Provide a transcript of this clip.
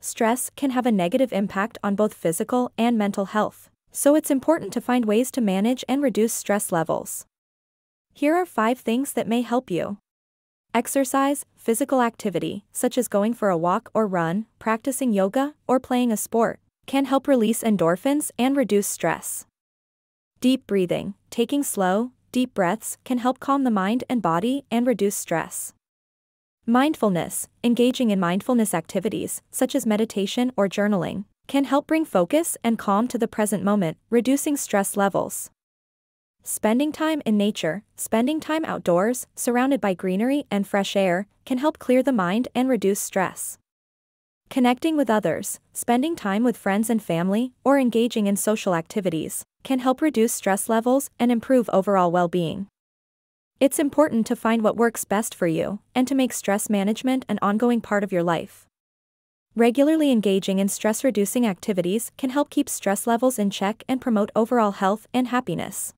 Stress can have a negative impact on both physical and mental health, so it's important to find ways to manage and reduce stress levels. Here are 5 things that may help you. Exercise, physical activity, such as going for a walk or run, practicing yoga, or playing a sport, can help release endorphins and reduce stress. Deep breathing, taking slow, deep breaths, can help calm the mind and body and reduce stress. Mindfulness, engaging in mindfulness activities, such as meditation or journaling, can help bring focus and calm to the present moment, reducing stress levels. Spending time in nature, spending time outdoors, surrounded by greenery and fresh air, can help clear the mind and reduce stress. Connecting with others, spending time with friends and family, or engaging in social activities, can help reduce stress levels and improve overall well being. It's important to find what works best for you, and to make stress management an ongoing part of your life. Regularly engaging in stress reducing activities can help keep stress levels in check and promote overall health and happiness.